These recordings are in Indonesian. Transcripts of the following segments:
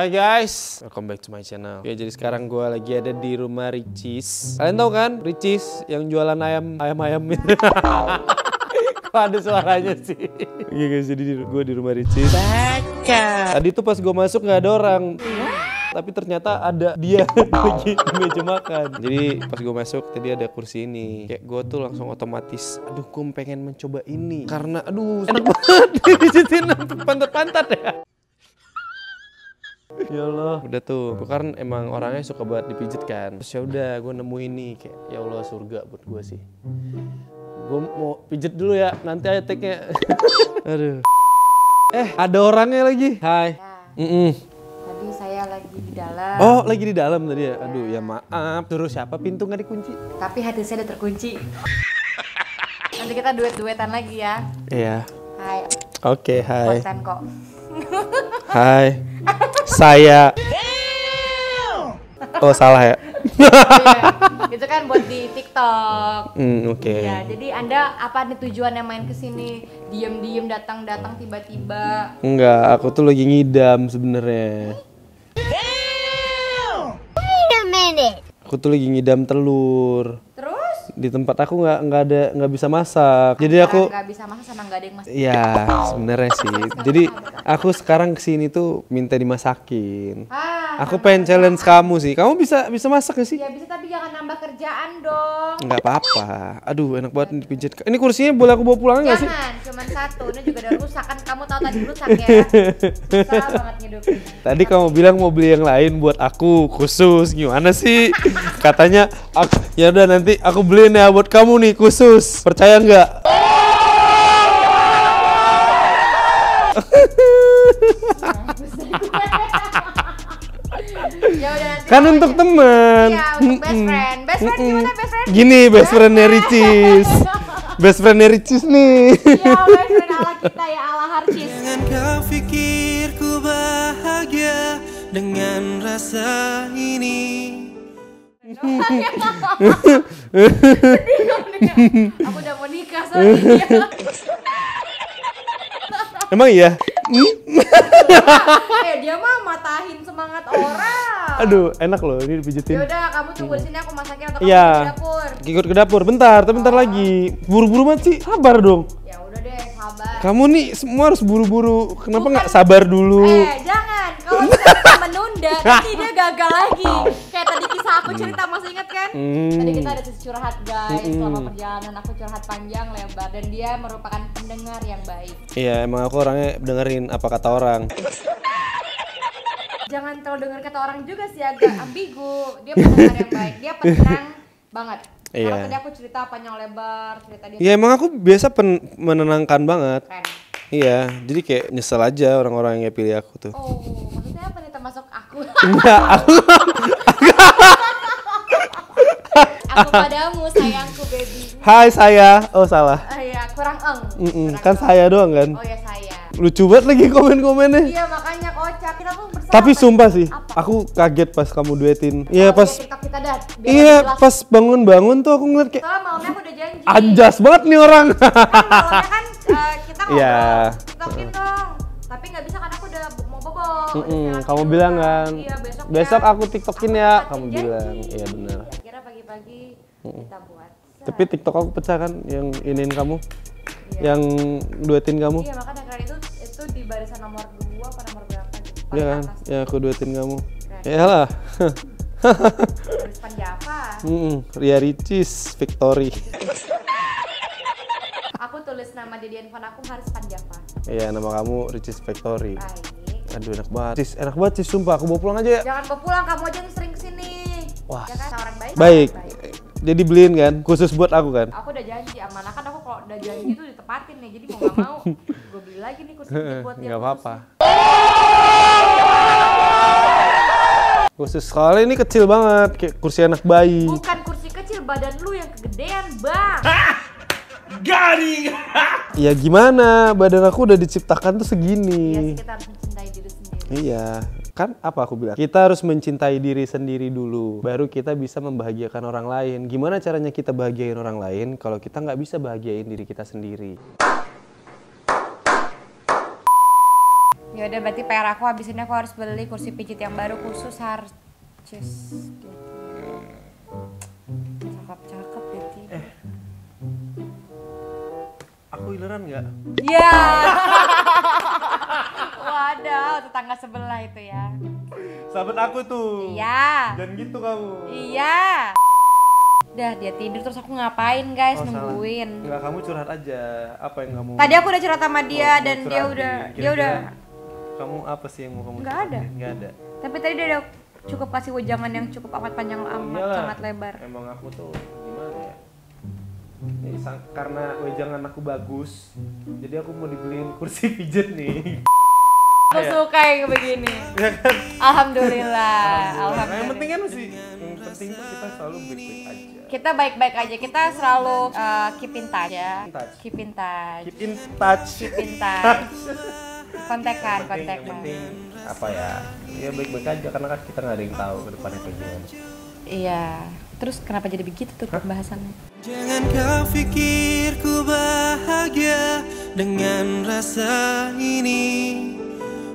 Hai guys, welcome back to my channel. Oke, jadi sekarang gue lagi ada di rumah Ricis. Kalian tahu kan Ricis yang jualan ayam ayam ayam itu? Kok ada suaranya sih? Iya guys, jadi gue di rumah Ricis. Tadi tuh pas gue masuk nggak ada orang. Tapi ternyata ada dia lagi di meja makan. Jadi pas gue masuk tadi ada kursi ini. Kayak gue tuh langsung otomatis, aduh gue pengen mencoba ini. Karena aduh enak banget sampai pantat-pantat ya. Ya Allah, udah tuh. Gue kan emang orangnya suka banget dipijit kan. Terus ya udah, gue nemu ini kayak ya Allah surga buat gue sih. Gue mau pijet dulu ya, nanti aja tag-nya. Aduh. Eh, ada orangnya lagi. Hai. Ya, Mm-mm. tadi saya lagi di dalam. Oh, lagi di dalam tadi ya. Aduh, ya maaf. Terus siapa pintu nggak dikunci? Tapi hati saya udah terkunci. Nanti kita duet-duetan lagi ya. Iya. Hai, Oke, hai. konten kok. Hai. Saya. Oh, salah ya. Iya, Itu kan buat di TikTok. Hmm, oke. Ya, jadi Anda apa nih tujuannya main ke sini? Diem-diem datang-datang tiba-tiba. Enggak, aku tuh lagi ngidam sebenarnya. Aku tuh lagi ngidam telur. Terus? Di tempat aku nggak nggak ada nggak bisa masak. Jadi aku nggak bisa masak sama nggak ada yang masak. Iya, sebenarnya sih. Jadi aku sekarang ke sini tuh minta dimasakin. Ah, Aku pengen challenge kamu sih. Kamu bisa bisa masak gak sih? ya bisa tapi jangan nambah kerjaan dong. Nggak apa-apa. Aduh, enak banget dipijit. Ini kursinya boleh aku bawa pulang nggak sih? Jangan, cuman satu. Ini juga udah rusak kan. Kamu tahu tadi rusak ya. Susah banget. Tadi kamu bilang mau beli yang lain buat aku khusus. Gimana sih? Katanya aku, ya udah nanti aku beliin ya buat kamu nih khusus. Percaya nggak? ya udah nanti Kan untuk temen. Iya, untuk best friend. Best friend gimana best friend? Gini best friendnya Ricis. Best friendnya Ricis nih. Iya, best friend ala kita ya, ala Harcis. Jangan kau pikir ku bahagia dengan rasa ini Aku udah mau nikah sorry. Emang iya? Eh, dia mah matahin semangat orang. Aduh, enak loh ini Ya dipijitin. udah, kamu tunggu di sini aku masakin atau kamu Iya. ke dapur. Ikut ke dapur, bentar, tapi bentar lagi. Buru-buru banget sih, sabar dong. Ya udah deh, sabar. Kamu nih semua harus buru-buru. Kenapa nggak sabar dulu? Eh, jangan. Kalau kita menunda, nanti dia gagal lagi. Kayak tadi kisah aku cerita, masih ingat kan? Hmm. Tadi kita ada sesi curhat guys, selama perjalanan aku curhat panjang lebar dan dia merupakan pendengar yang baik. Iya, emang aku orangnya dengerin apa kata orang. Jangan terlalu dengar kata orang juga sih agak ambigu. Dia pendengar yang baik, dia penenang banget. Iya. Karena tadi aku cerita panjang lebar, cerita dia Iya, emang aku biasa pen- menenangkan banget. keren. Iya, jadi kayak nyesel aja orang-orang yang pilih aku tuh. Oh, maksudnya apa nih termasuk aku? Enggak, aku aku padamu sayangku baby. Hai saya. Oh salah. Ah ya, kurang eng. Kurang kan eng. saya doang kan. Oh ya saya. Lucu banget lagi komen-komennya. Iya makanya kocak. Kita pun bersama. Tapi sumpah sih, Apa? aku kaget pas kamu duetin. Iya Oh, pas, biar TikTok kita dah. iya pas bangun-bangun tuh aku ngeliat kayak Soalnya malamnya aku udah janji. anjas banget nih orang. Kan malamnya kan eh, kita ngobrol. Iya. Siaran kamu bilang kan, Iya besok. besok aku tiktokin ya. Kamu janji. bilang, iya benar. Kira pagi-pagi kita buat. Tapi tiktok aku pecah kan, yang iniin kamu, Iya. yang duetin kamu. Iya makanya keren itu itu di barisan nomor 2 apa nomor berapa gitu. Iya kan, atas. yang aku duetin kamu. Keren. Ya lah. Baris Java. Mm-mm, Ria Ricis, Victory. Aku tulis nama di handphone aku Haris Panjava. Iya, nama kamu Ricis Victory. Baik. Aduh enak banget. Cis, enak banget Cis, sumpah. Aku bawa pulang aja ya. Jangan bawa pulang, kamu aja yang sering ke sini. Wah. Ya kan, orang baik. Baik. orang Jadi beliin kan, khusus buat aku kan. Aku udah janji, amanah kan aku kalau udah janji tuh ditepatin nih. Jadi mau gak mau, gue beli lagi nih kursi ini buat dia. Nggak apa-apa. Khusus soalnya ini kecil banget, kayak kursi anak bayi. Bukan kursi kecil, badan lu yang kegedean, bang. Ya gimana, badan aku udah diciptakan tuh Iya sih, segini. kita harus mencintai diri sendiri. Iya, kan apa aku bilang? Kita harus mencintai diri sendiri dulu, baru kita bisa membahagiakan orang lain. Gimana caranya kita bahagiain orang lain kalau kita nggak bisa bahagiain diri kita sendiri? Ya udah berarti PR aku habis ini aku harus beli kursi pijit yang baru khusus harus gitu. Cakep cakep Betty. Eh. Aku ileran nggak? Ya. Waduh, tetangga sebelah itu ya. Sahabat aku tuh. Iya. Dan gitu kamu. Iya. Udah dia tidur terus aku ngapain guys Oh, salah. nungguin. Enggak, kamu curhat aja. Apa yang kamu Tadi aku udah cerita sama dia mau dan dia udah dia udah Kamu apa sih yang mau kamu Nggak curhatin? ada. Nggak ada. tapi tadi dia udah cukup kasih wejangan yang cukup amat panjang amat Iyalah. sangat lebar. Emang aku tuh gimana ya? Sang- karena wejangan aku bagus, jadi aku mau dibeliin kursi pijet nih. Aku suka yang begini. ya kan? Alhamdulillah. Nah, Alhamdulillah. yang penting kan sih, yang penting tuh kita selalu baik-baik aja. Kita baik-baik aja. Kita selalu uh, keep in touch ya. Keep in touch. Keep in touch. Keep in touch. Kontekan, kontekan. apa ya? Ya baik-baik aja karena kan kita nggak ada yang tahu ke depannya kayak gimana. Iya. Terus kenapa jadi begitu tuh pembahasannya? Jangan kau pikir ku bahagia dengan rasa ini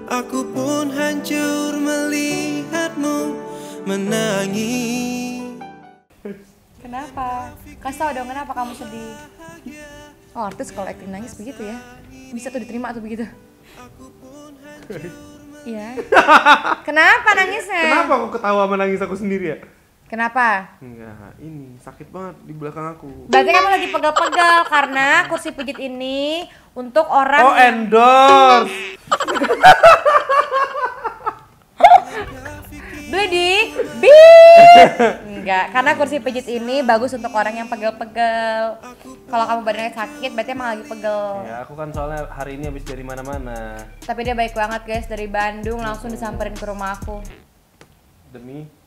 Aku pun hancur melihatmu menangis Kenapa? Kasih tau dong kenapa kamu sedih. Oh artis kalau acting nangis begitu ya? Bisa tuh diterima tuh begitu? Iya. Kenapa nangisnya? Kenapa aku ketawa menangis aku sendiri ya? Kenapa? Enggak, ini sakit banget di belakang aku. Berarti kamu lagi pegel-pegel karena kursi pijit ini untuk orang Oh, endorse. Enggak, karena kursi pijit ini bagus untuk orang yang pegel-pegel. Kalau kamu badannya sakit, berarti emang lagi pegel. Ya, aku kan soalnya hari ini habis dari mana-mana. Tapi dia baik banget guys dari Bandung langsung disamperin ke rumah aku. Demi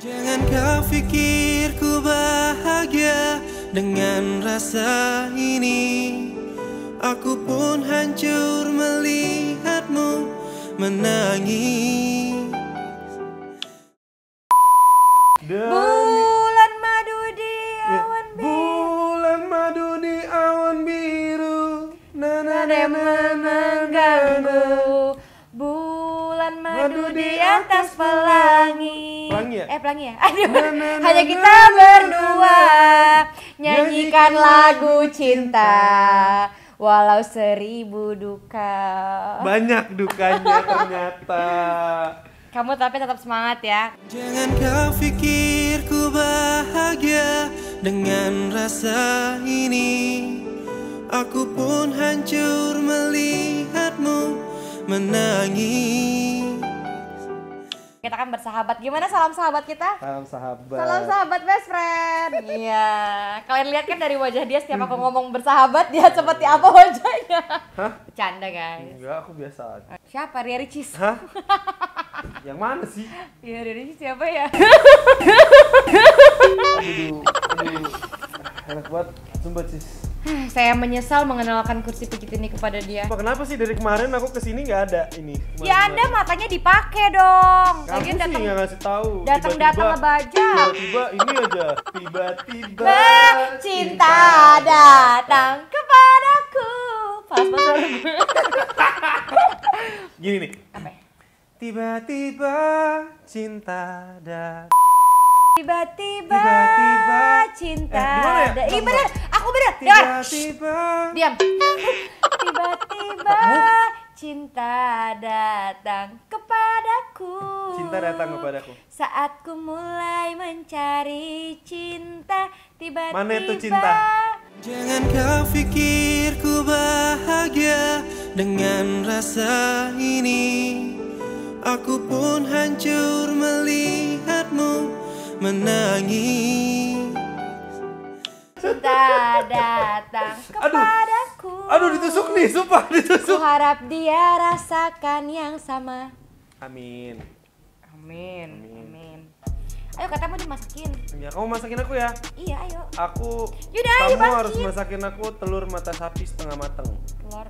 Jangan kau pikir ku bahagia dengan rasa ini Aku pun hancur melihatmu menangis Bulan madu di Ya, awan bulan madu di awan biru. Na na mengganggu. Bulan madu di atas pelangi. Pelangi ya? Eh pelangi ya? Aduh Na, na, na, Hanya kita berdua. Nyanyikan lagu cinta. Walau seribu duka. Banyak dukanya ternyata. Kamu tapi tetap semangat ya Jangan kau pikir ku bahagia dengan rasa ini Aku pun hancur melihatmu menangis Kita kan bersahabat Gimana salam sahabat kita? Salam sahabat. Salam sahabat best friend. Iya. Kalian lihat kan dari wajah dia setiap aku ngomong bersahabat dia seperti apa wajahnya. Hah? Bercanda guys. Enggak, aku biasa aja. Siapa Ria Ricis? Hah? Yang mana sih? Iya Ria Ricis siapa ya? Aduh, aduh. Enak banget, sumpah sis. Saya menyesal mengenalkan kursi pijit ini kepada dia. Apa kenapa sih dari kemarin aku ke sini nggak ada ini? Ya Anda matanya dipakai dong. Kamu Lagian sih datang nggak ngasih tahu. datang-datang Tiba-tiba- ngebajak. Tiba-tiba ini aja. Tiba-tiba. Bah, cinta datang kepadaku. Pas pas Gini nih. Apa? Ya? Tiba-tiba cinta datang. Tiba-tiba Tiba-tiba. cinta. Eh, gimana ya? bener, aku bener. Dengar. Tiba-tiba. Diam. Tiba-tiba cinta datang kepadaku. Cinta datang kepadaku. Saat ku mulai mencari cinta, tiba-tiba. Mana itu cinta? Jangan kau pikir ku bahagia dengan rasa ini Aku pun hancur melihatmu menangis Cinta datang kepadaku. Aduh ditusuk nih, sumpah Ku ditusuk. harap dia rasakan yang sama. Amin. Amin. Amin. Ayo kata mau dimasakin. Ya kamu masakin aku ya. Iya, ayo. Aku Yaudah, ayo kamu harus masakin. aku telur mata sapi setengah mateng. Telur.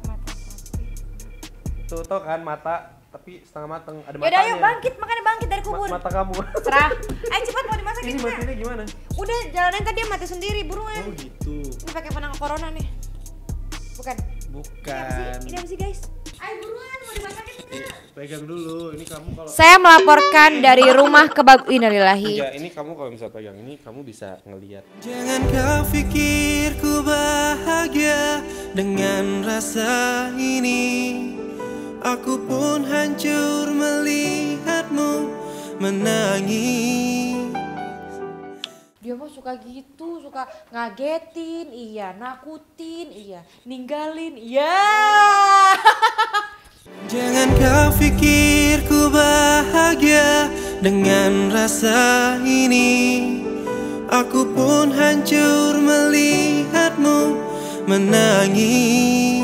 Tuh tau kan mata tapi setengah mateng ada Yaudah, matanya. ayo bangkit, makanya bangkit dari Ma- kubur. mata kamu. Serah. Ayo cepat mau dimasakin. Ini matinya gimana? Udah jalanin tadi dia mati sendiri buruan. Oh gitu. Ini pakai penangkal corona nih. Bukan. Ini apa sih? Bukan. Ini apa sih guys? Ayo buruan mau dimasakin. Pegang dulu. Ini kamu kalau Saya melaporkan dari rumah ke Bag Innalillahi. Enggak, ini kamu kalau bisa pegang ini kamu bisa ngelihat. Jangan kau pikir ku bahagia dengan rasa ini Aku pun hancur melihatmu menangis. Dia mah suka gitu, suka ngagetin, iya, nakutin, iya, ninggalin, iya. Jangan kau pikir ku bahagia dengan rasa ini. Aku pun hancur melihatmu menangis